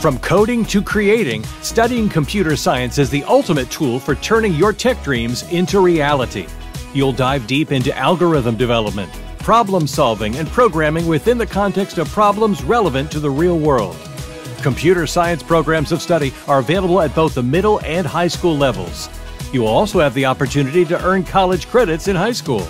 From coding to creating, studying computer science is the ultimate tool for turning your tech dreams into reality. You'll dive deep into algorithm development, problem solving, and programming within the context of problems relevant to the real world. Computer science programs of study are available at both the middle and high school levels. You will also have the opportunity to earn college credits in high school.